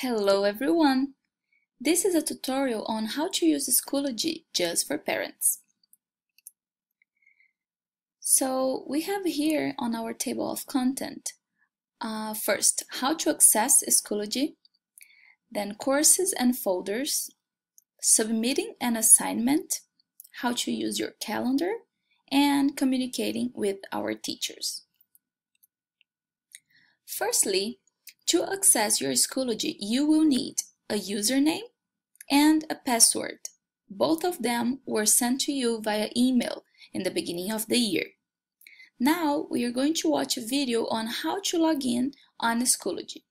Hello everyone! This is a tutorial on how to use Schoology just for parents. So we have here on our table of content, uh, first, how to access Schoology, then courses and folders, submitting an assignment, how to use your calendar, and communicating with our teachers. Firstly, to access your Schoology, you will need a username and a password. Both of them were sent to you via email in the beginning of the year. Now we are going to watch a video on how to log in on Schoology.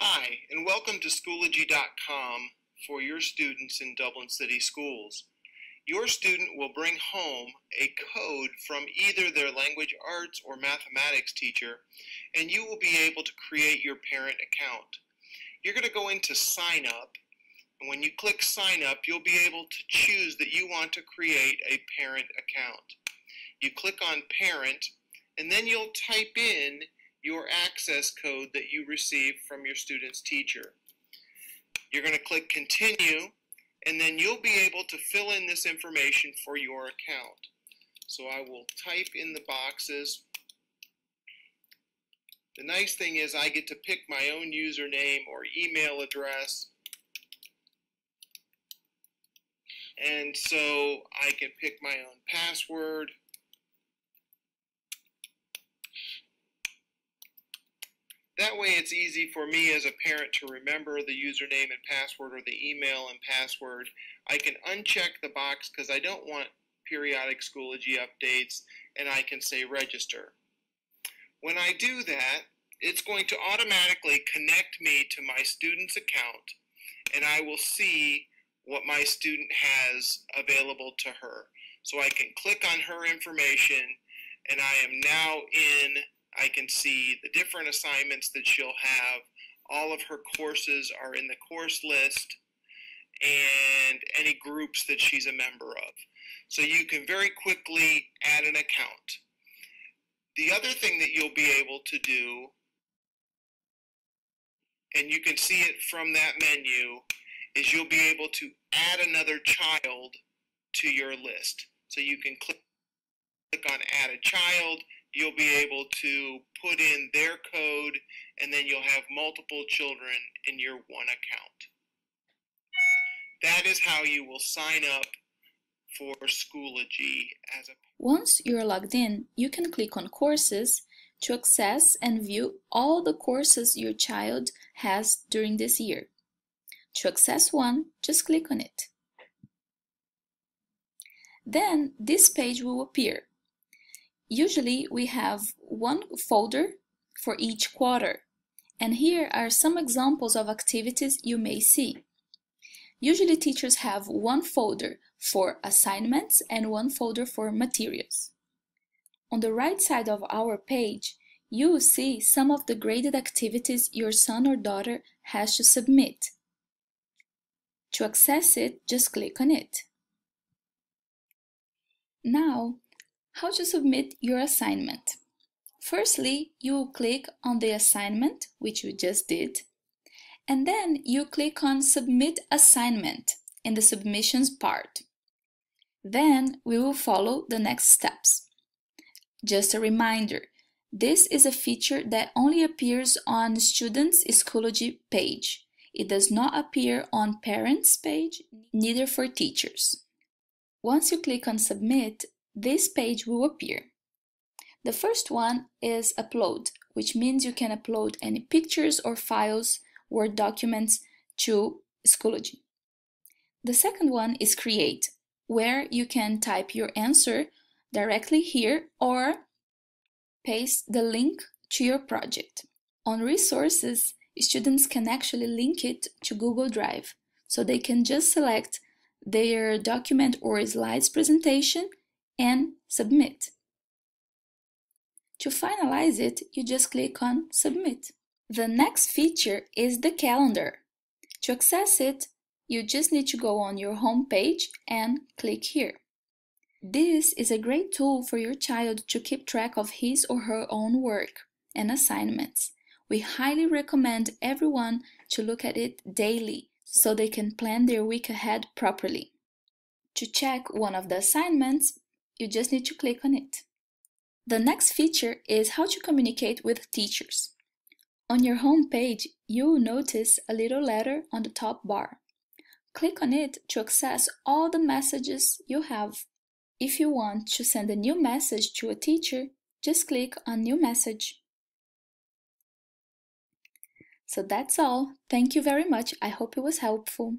Hi, and welcome to Schoology.com for your students in Dublin City Schools your student will bring home a code from either their language arts or mathematics teacher, and you will be able to create your parent account. You're going to go into sign up, and when you click sign up, you'll be able to choose that you want to create a parent account. You click on parent, and then you'll type in your access code that you received from your student's teacher. You're going to click continue, and then you'll be able to fill in this information for your account. So I will type in the boxes. The nice thing is I get to pick my own username or email address. And so I can pick my own password. That way it's easy for me as a parent to remember the username and password or the email and password. I can uncheck the box because I don't want periodic Schoology updates and I can say register. When I do that, it's going to automatically connect me to my student's account and I will see what my student has available to her. So I can click on her information and I am now in I can see the different assignments that she'll have. All of her courses are in the course list and any groups that she's a member of. So you can very quickly add an account. The other thing that you'll be able to do, and you can see it from that menu, is you'll be able to add another child to your list. So you can click on add a child you'll be able to put in their code and then you'll have multiple children in your one account. That is how you will sign up for Schoology as a Once you're logged in, you can click on courses to access and view all the courses your child has during this year. To access one, just click on it. Then this page will appear Usually we have one folder for each quarter, and here are some examples of activities you may see. Usually teachers have one folder for assignments and one folder for materials. On the right side of our page, you will see some of the graded activities your son or daughter has to submit. To access it, just click on it. Now, how to submit your assignment. Firstly, you will click on the assignment, which you just did, and then you click on Submit Assignment in the Submissions part. Then we will follow the next steps. Just a reminder, this is a feature that only appears on students' Schoology page. It does not appear on parents' page, neither for teachers. Once you click on Submit, this page will appear. The first one is upload, which means you can upload any pictures or files, Word documents to Schoology. The second one is create, where you can type your answer directly here or paste the link to your project. On resources, students can actually link it to Google Drive, so they can just select their document or slides presentation and submit. To finalize it, you just click on submit. The next feature is the calendar. To access it, you just need to go on your home page and click here. This is a great tool for your child to keep track of his or her own work and assignments, We highly recommend everyone to look at it daily so they can plan their week ahead properly. To check one of the assignments, you just need to click on it. The next feature is how to communicate with teachers. On your home page, you will notice a little letter on the top bar. Click on it to access all the messages you have. If you want to send a new message to a teacher, just click on New Message. So that's all. Thank you very much. I hope it was helpful.